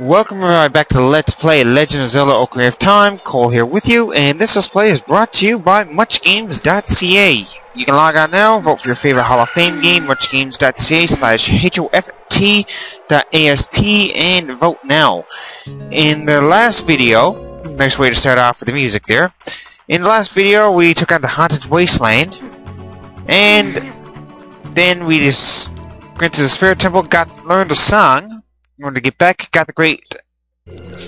Welcome everybody back to Let's Play Legend of Zelda Ocarina of Time. Cole here with you, and this Let's Play is brought to you by MuchGames.ca. You can log on now, vote for your favorite Hall of Fame game, MuchGames.ca slash HOFT.ASP, and vote now. In the last video, nice way to start off with the music there. In the last video, we took on the Haunted Wasteland, and then we just went to the Spirit Temple, got learned a song, wanted to get back, got the great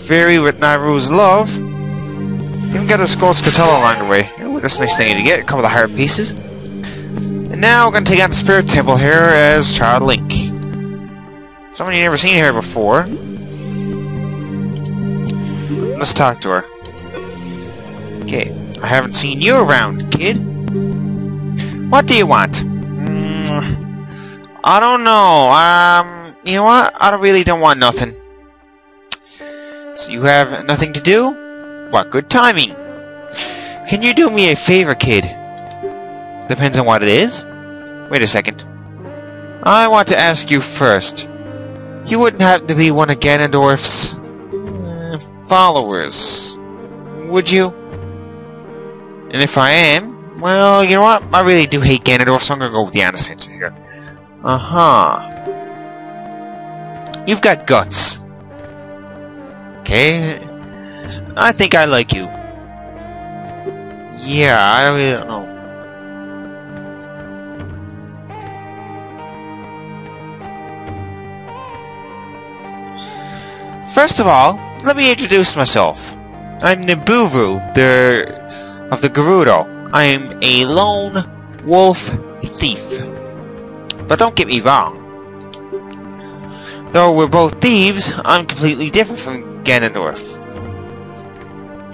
fairy with Nayru's love. Even got a Skull Scatella along the way. Ooh, that's a nice thing to get, a couple of the higher pieces. And now we're gonna take out the Spirit Temple here as Child Link. Someone you've never seen here before. Let's talk to her. Okay, I haven't seen you around, kid. What do you want? Mm, I don't know. Um, you know what? I really don't want nothing. So you have nothing to do? What good timing. Can you do me a favor, kid? Depends on what it is. Wait a second. I want to ask you first. You wouldn't happen to be one of Ganondorf's uh, followers, would you? And if I am, well, you know what? I really do hate Ganondorf, so I'm gonna go with the honest answer here. Uh-huh. You've got guts. Okay? I think I like you. Yeah, I really don't know. First of all, let me introduce myself. I'm Nabooru, the of the Gerudo. I am a lone wolf thief. But don't get me wrong. Though we're both thieves, I'm completely different from Ganondorf.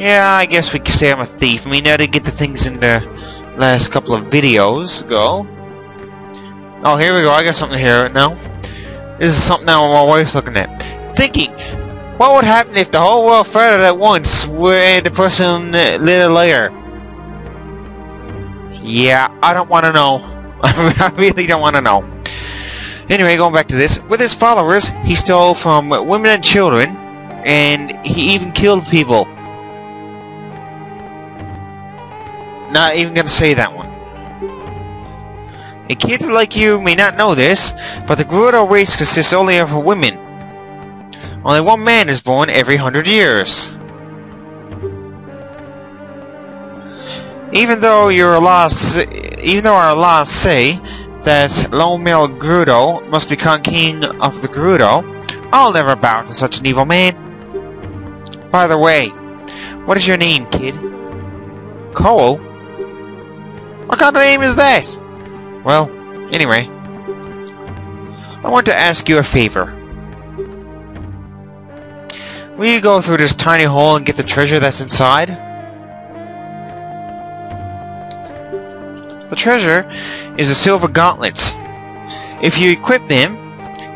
Yeah, I guess we could say I'm a thief. I mean, I did get the things in the last couple of videos ago. Oh, here we go. I got something here now. This is something now my wife's looking at. Thinking, what would happen if the whole world flooded at once where the person lit a layer? Yeah, I don't want to know. I really don't want to know. Anyway, going back to this, with his followers, he stole from women and children, and he even killed people. Not even gonna say that one. A kid like you may not know this, but the Gerudo race consists only of women. Only one man is born every hundred years. Even though your laws, even though our laws say that lone male Gerudo must become king of the Gerudo, I'll never bow to such an evil man. By the way, what is your name, kid? Cole? What kind of name is that? Well, anyway, I want to ask you a favor. Will you go through this tiny hole and get the treasure that's inside? The treasure is the silver gauntlets. If you equip them,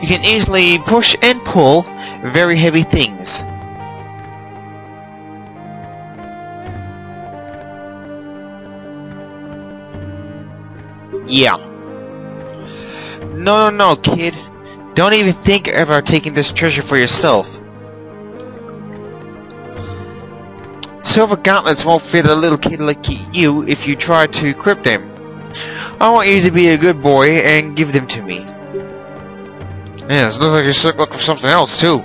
you can easily push and pull very heavy things. Yeah. No, no, no, kid. Don't even think about taking this treasure for yourself. Silver gauntlets won't fit a little kid like you if you try to equip them. I want you to be a good boy and give them to me. Yeah, it looks like you're looking for something else, too.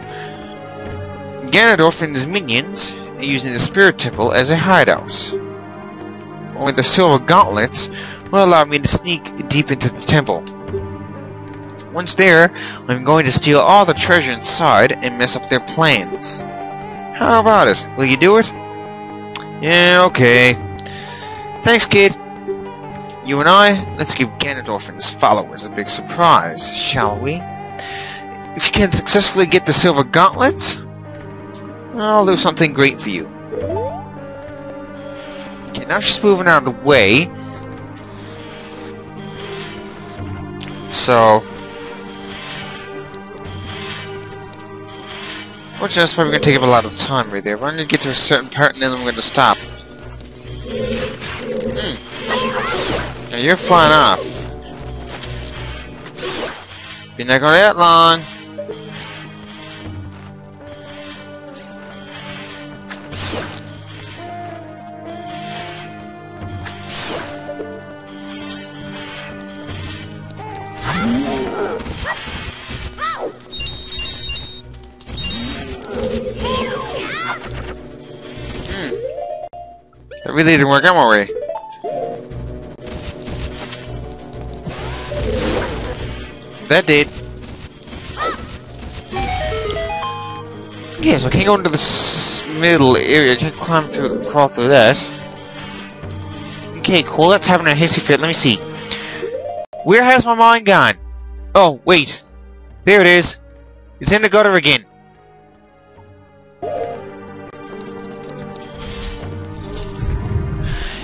Ganondorf and his minions are using the Spirit Temple as a hideout. Only the Silver Gauntlets will allow me to sneak deep into the temple. Once there, I'm going to steal all the treasure inside and mess up their plans. How about it? Will you do it? Yeah, okay. Thanks, kid. You and I, let's give Ganondorf and his followers a big surprise, shall we? If you can successfully get the silver gauntlets, I'll do something great for you. Okay, now she's moving out of the way. So... Which that's probably going to take up a lot of time right there. We're going to get to a certain part and then I'm going to stop. Now you're flying off. You're not gonna that long. Hmm. That really didn't work out my way. That did. Yeah, so I can't go into the middle area. I can't climb through, crawl through that. Okay, cool. That's having a hissy fit. Let me see. Where has my mind gone? Oh, wait. There it is. It's in the gutter again.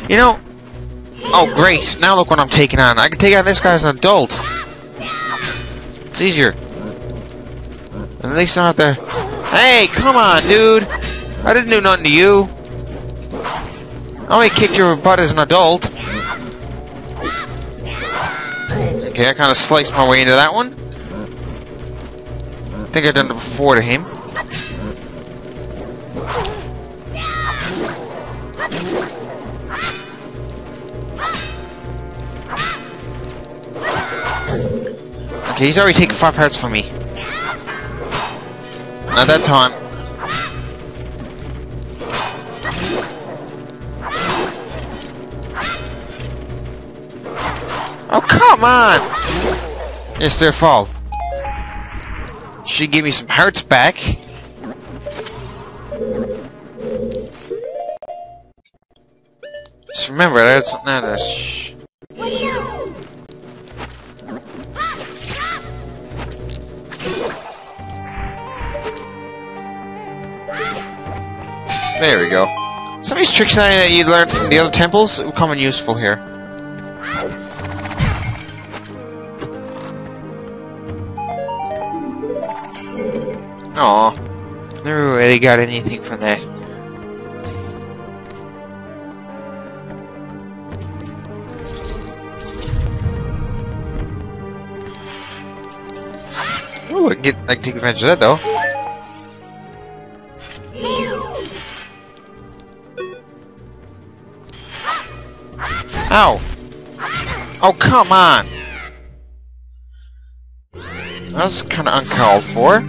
You know... Oh, great. Now look what I'm taking on. I can take on this guy as an adult. It's easier. At least not there. Hey, come on, dude! I didn't do nothing to you. I only kicked your butt as an adult. Okay, I kind of sliced my way into that one. I think I've done it before to him. Okay, he's already taken five hearts from me. Not that time. Oh, come on! It's their fault. She give me some hearts back. Just remember, that's not a There we go. Some of these tricks that uh, you learned from the other temples will come in useful here. Aw. Never really got anything from that. Ooh, I can get can take advantage of that though. Ow! Oh, come on! That was kind of uncalled for.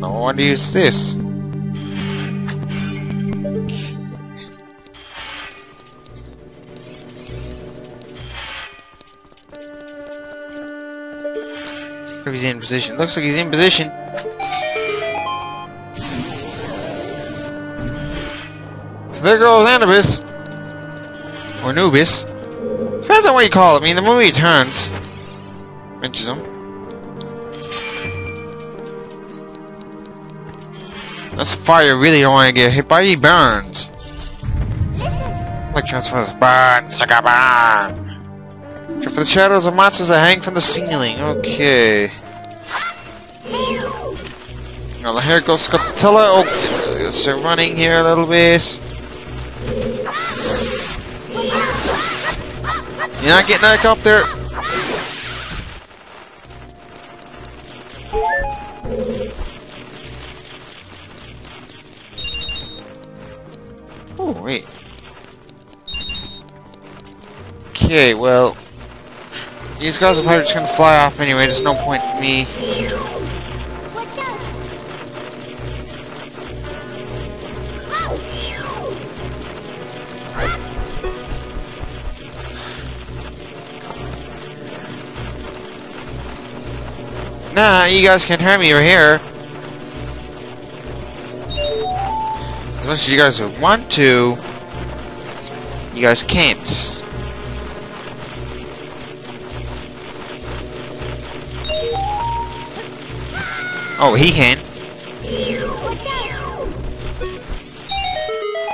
No, what is this? He's in position. Looks like he's in position. So there goes Anubis. Or Nubis. Depends on what you call it. I mean, the movie turns. Mentions him. That's fire really don't want to get hit by. He burns. Like transfers. Burn. Sucker burn. For the shadows of monsters that hang from the ceiling. Okay. Now here goes Scotella. Oh, so running here a little bit. You're not getting back up there. Oh, wait. Okay, well... These guys are probably just gonna fly off anyway, there's no point in me... Nah, you guys can't hurt me over here. As much as you guys would want to, you guys can't. Oh, he can.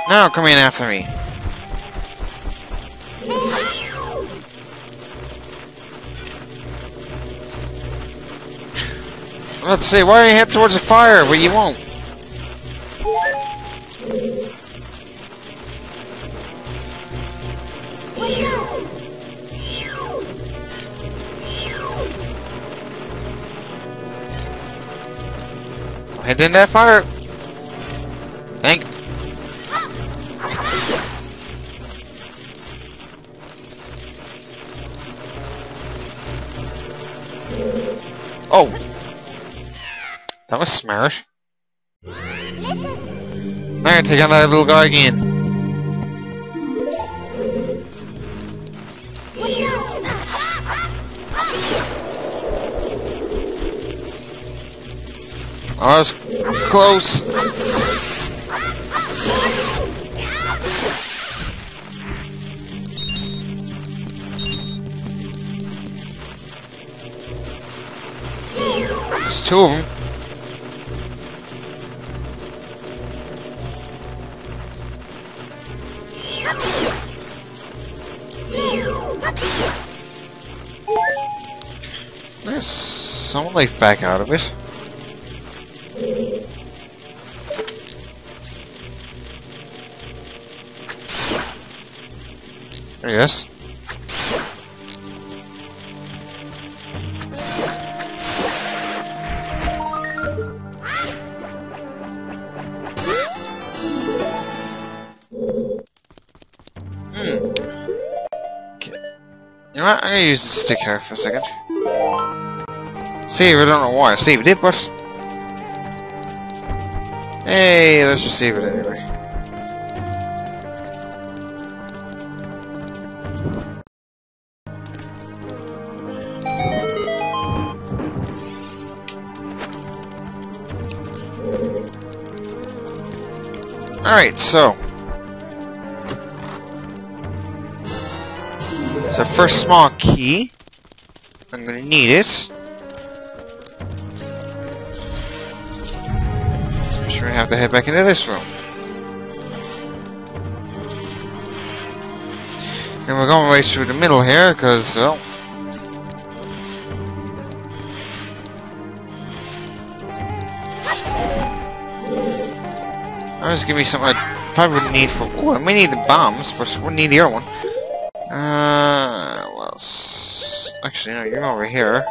Now come in after me. Let's see, why are you head towards the fire, but you won't? Head in that fire. Thank. That was smart. Alright, take on that little guy again. I was close. There's two of them. Some life back out of it. Yes. Hmm. Okay. You know what? I'm gonna use the stick here for a second. Save, I don't know why I saved it, but... Hey, let's just save it anyway. Alright, so... So first small key. I'm gonna need it. Have to head back into this room. And we're going right through the middle here, because, well... I'll just give me something I probably wouldn't need for... Oh, I may need the bombs, but I wouldn't need the other one. Uh, well... Actually, no, you're over here.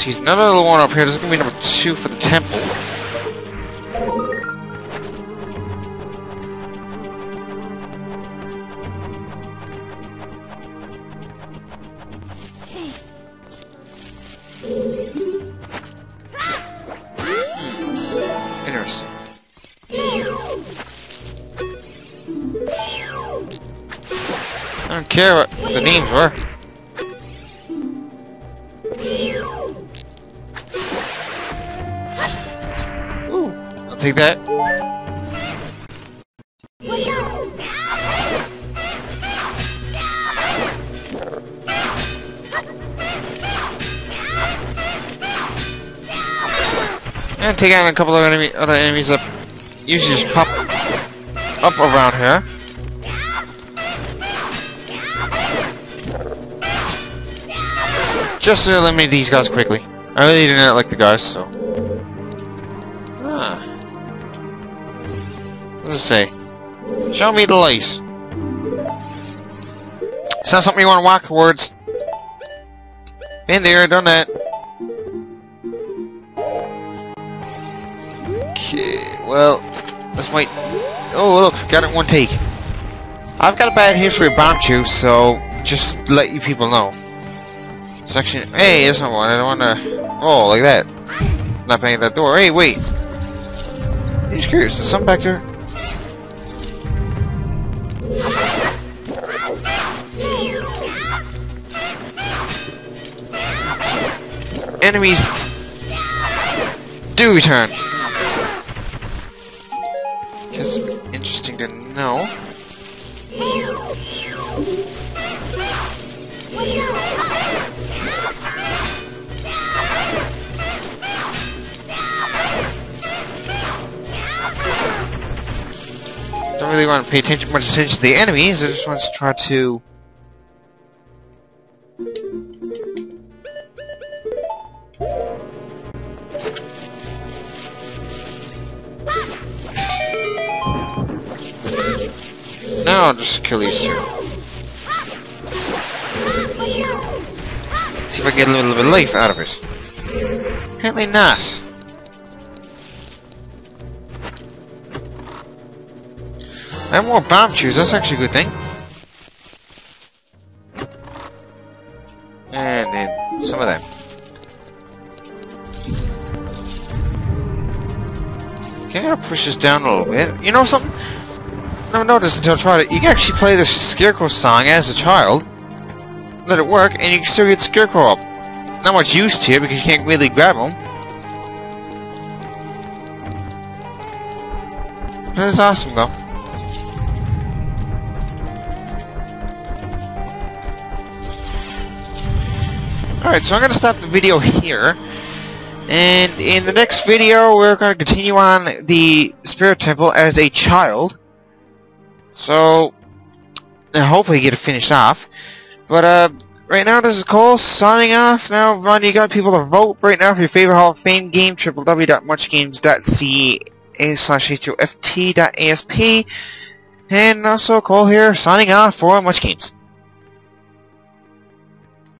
See, another one up here. This is gonna be number two for the temple. Interesting. I don't care what the names were. Take that. And take out a couple of enemy, other enemies that usually just pop up around here. Just to eliminate these guys quickly. I really not like the guys, so. It say? Show me the light. It's not something you want to walk towards. Been there, done that. Okay, well, let's wait. Oh, look, got it one take. I've got a bad history of Bombchus, so just to let you people know. Section. Hey, there's not one. I don't want to. Oh, like that. Not paying that door. Hey, wait. He's curious. There's something back there. Enemies do return. Just interesting to know. Don't really want to pay attention much attention to the enemies. I just want to try to. Now I'll just kill these two. See if I get a little bit life out of it. Apparently not. I have more Bombchus, that's actually a good thing. And then some of them. Can I push this down a little bit? You know something? Never noticed until I tried it. You can actually play the Scarecrow song as a child. Let it work, and you can still get Scarecrow up. Not much use to it because you can't really grab him. That is awesome though. Alright, so I'm going to stop the video here. And in the next video, we're going to continue on the Spirit Temple as a child. So, hopefully get it finished off. But, uh, right now this is Cole signing off. Now, Ron, you got people to vote right now for your favorite Hall of Fame game, www.muchgames.ca slash hoft.asp. And also Cole here signing off for Much Games.